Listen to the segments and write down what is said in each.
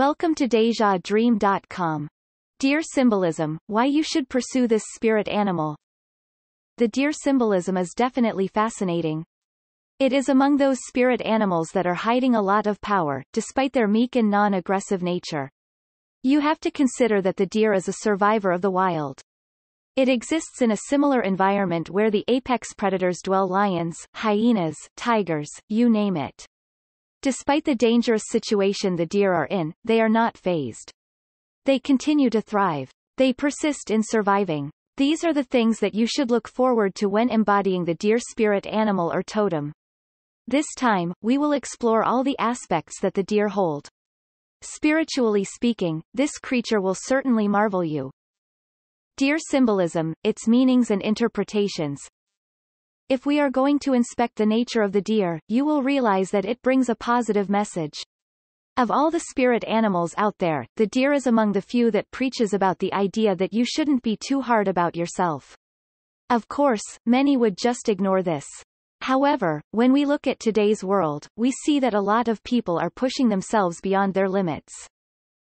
Welcome to DejaDream.com. Deer symbolism, why you should pursue this spirit animal. The deer symbolism is definitely fascinating. It is among those spirit animals that are hiding a lot of power, despite their meek and non-aggressive nature. You have to consider that the deer is a survivor of the wild. It exists in a similar environment where the apex predators dwell lions, hyenas, tigers, you name it. Despite the dangerous situation the deer are in, they are not phased. They continue to thrive. They persist in surviving. These are the things that you should look forward to when embodying the deer spirit animal or totem. This time, we will explore all the aspects that the deer hold. Spiritually speaking, this creature will certainly marvel you. Deer symbolism, its meanings and interpretations, if we are going to inspect the nature of the deer, you will realize that it brings a positive message. Of all the spirit animals out there, the deer is among the few that preaches about the idea that you shouldn't be too hard about yourself. Of course, many would just ignore this. However, when we look at today's world, we see that a lot of people are pushing themselves beyond their limits.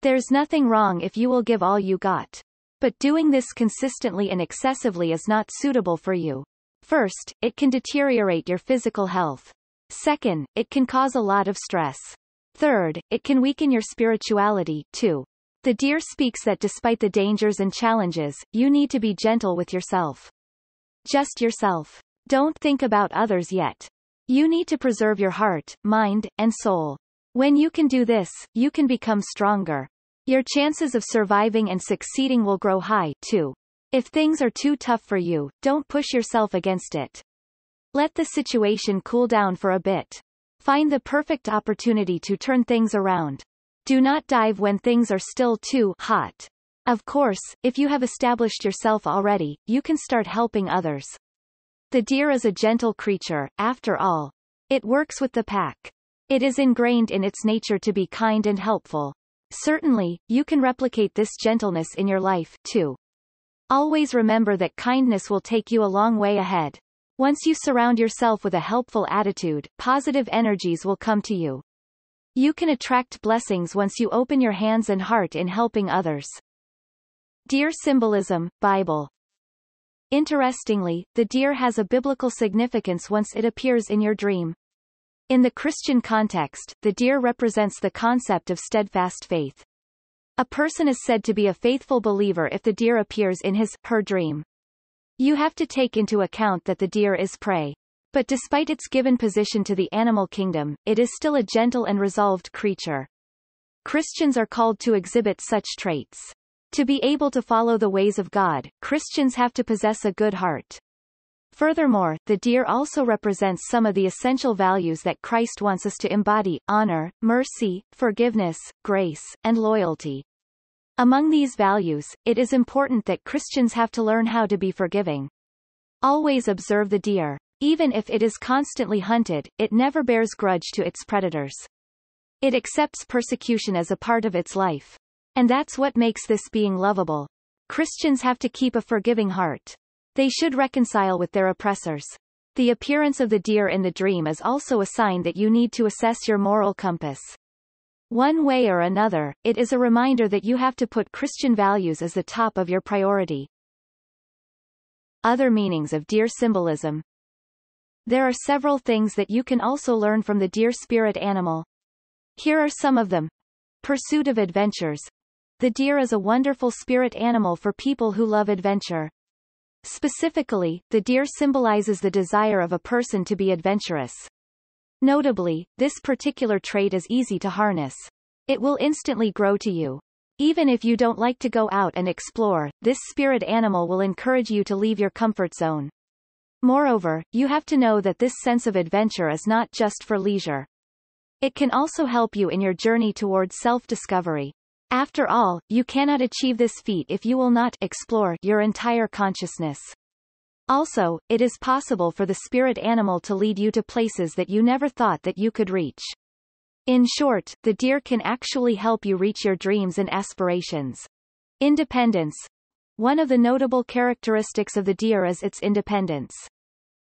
There's nothing wrong if you will give all you got. But doing this consistently and excessively is not suitable for you. First, it can deteriorate your physical health. Second, it can cause a lot of stress. Third, it can weaken your spirituality, too. The deer speaks that despite the dangers and challenges, you need to be gentle with yourself. Just yourself. Don't think about others yet. You need to preserve your heart, mind, and soul. When you can do this, you can become stronger. Your chances of surviving and succeeding will grow high, too. If things are too tough for you, don't push yourself against it. Let the situation cool down for a bit. Find the perfect opportunity to turn things around. Do not dive when things are still too hot. Of course, if you have established yourself already, you can start helping others. The deer is a gentle creature, after all. It works with the pack. It is ingrained in its nature to be kind and helpful. Certainly, you can replicate this gentleness in your life, too. Always remember that kindness will take you a long way ahead. Once you surround yourself with a helpful attitude, positive energies will come to you. You can attract blessings once you open your hands and heart in helping others. Deer symbolism, Bible. Interestingly, the deer has a biblical significance once it appears in your dream. In the Christian context, the deer represents the concept of steadfast faith. A person is said to be a faithful believer if the deer appears in his, her dream. You have to take into account that the deer is prey. But despite its given position to the animal kingdom, it is still a gentle and resolved creature. Christians are called to exhibit such traits. To be able to follow the ways of God, Christians have to possess a good heart. Furthermore, the deer also represents some of the essential values that Christ wants us to embody, honor, mercy, forgiveness, grace, and loyalty. Among these values, it is important that Christians have to learn how to be forgiving. Always observe the deer. Even if it is constantly hunted, it never bears grudge to its predators. It accepts persecution as a part of its life. And that's what makes this being lovable. Christians have to keep a forgiving heart. They should reconcile with their oppressors. The appearance of the deer in the dream is also a sign that you need to assess your moral compass. One way or another, it is a reminder that you have to put Christian values as the top of your priority. Other meanings of deer symbolism There are several things that you can also learn from the deer spirit animal. Here are some of them. Pursuit of adventures. The deer is a wonderful spirit animal for people who love adventure. Specifically, the deer symbolizes the desire of a person to be adventurous. Notably, this particular trait is easy to harness. It will instantly grow to you. Even if you don't like to go out and explore, this spirit animal will encourage you to leave your comfort zone. Moreover, you have to know that this sense of adventure is not just for leisure. It can also help you in your journey towards self-discovery. After all, you cannot achieve this feat if you will not explore your entire consciousness. Also, it is possible for the spirit animal to lead you to places that you never thought that you could reach. In short, the deer can actually help you reach your dreams and aspirations. Independence. One of the notable characteristics of the deer is its independence.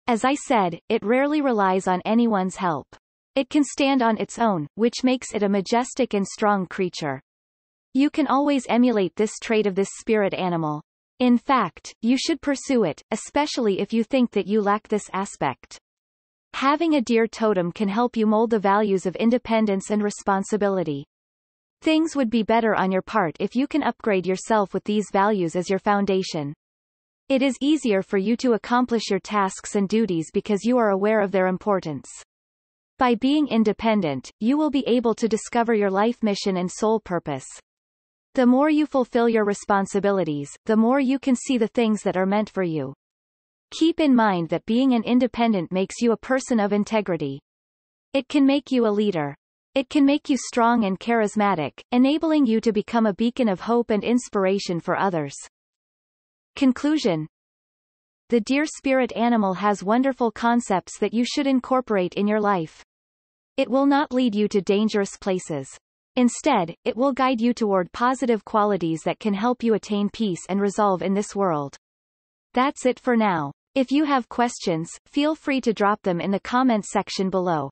As I said, it rarely relies on anyone's help. It can stand on its own, which makes it a majestic and strong creature. You can always emulate this trait of this spirit animal. In fact, you should pursue it, especially if you think that you lack this aspect. Having a deer totem can help you mold the values of independence and responsibility. Things would be better on your part if you can upgrade yourself with these values as your foundation. It is easier for you to accomplish your tasks and duties because you are aware of their importance. By being independent, you will be able to discover your life mission and sole purpose. The more you fulfill your responsibilities, the more you can see the things that are meant for you. Keep in mind that being an independent makes you a person of integrity. It can make you a leader. It can make you strong and charismatic, enabling you to become a beacon of hope and inspiration for others. Conclusion The deer spirit animal has wonderful concepts that you should incorporate in your life. It will not lead you to dangerous places. Instead, it will guide you toward positive qualities that can help you attain peace and resolve in this world. That's it for now. If you have questions, feel free to drop them in the comment section below.